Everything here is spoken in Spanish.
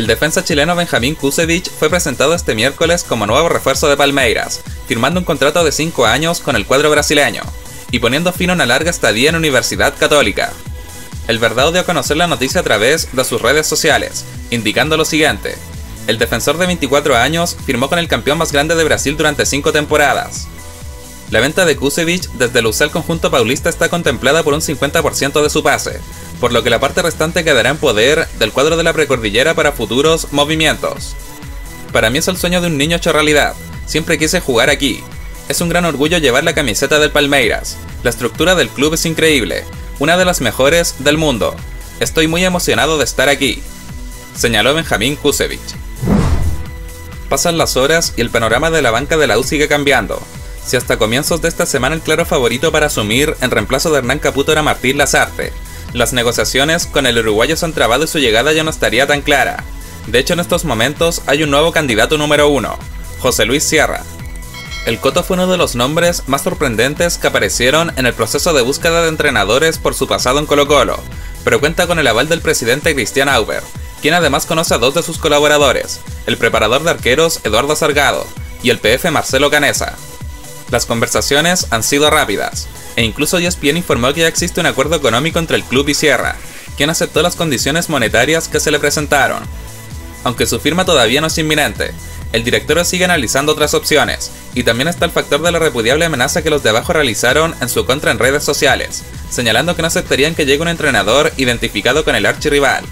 El defensa chileno Benjamín Kusevich fue presentado este miércoles como nuevo refuerzo de Palmeiras, firmando un contrato de 5 años con el cuadro brasileño y poniendo fin a una larga estadía en Universidad Católica. El Verdad dio a conocer la noticia a través de sus redes sociales, indicando lo siguiente. El defensor de 24 años firmó con el campeón más grande de Brasil durante 5 temporadas. La venta de Kusevich desde el UCEL Conjunto Paulista está contemplada por un 50% de su pase, por lo que la parte restante quedará en poder del cuadro de la precordillera para futuros movimientos. Para mí es el sueño de un niño hecho realidad, siempre quise jugar aquí. Es un gran orgullo llevar la camiseta del Palmeiras, la estructura del club es increíble, una de las mejores del mundo. Estoy muy emocionado de estar aquí, señaló Benjamín Kusevich. Pasan las horas y el panorama de la banca de la U sigue cambiando. Si hasta comienzos de esta semana el claro favorito para asumir en reemplazo de Hernán Caputo era Martín Lazarte, las negociaciones con el uruguayo se han trabado y su llegada ya no estaría tan clara. De hecho, en estos momentos hay un nuevo candidato número uno, José Luis Sierra. El Coto fue uno de los nombres más sorprendentes que aparecieron en el proceso de búsqueda de entrenadores por su pasado en Colo Colo, pero cuenta con el aval del presidente Cristian Auber, quien además conoce a dos de sus colaboradores, el preparador de arqueros Eduardo Sargado y el PF Marcelo Canesa. Las conversaciones han sido rápidas, e incluso ESPN informó que ya existe un acuerdo económico entre el club y Sierra, quien aceptó las condiciones monetarias que se le presentaron. Aunque su firma todavía no es inminente, el director sigue analizando otras opciones, y también está el factor de la repudiable amenaza que los de abajo realizaron en su contra en redes sociales, señalando que no aceptarían que llegue un entrenador identificado con el archirrival,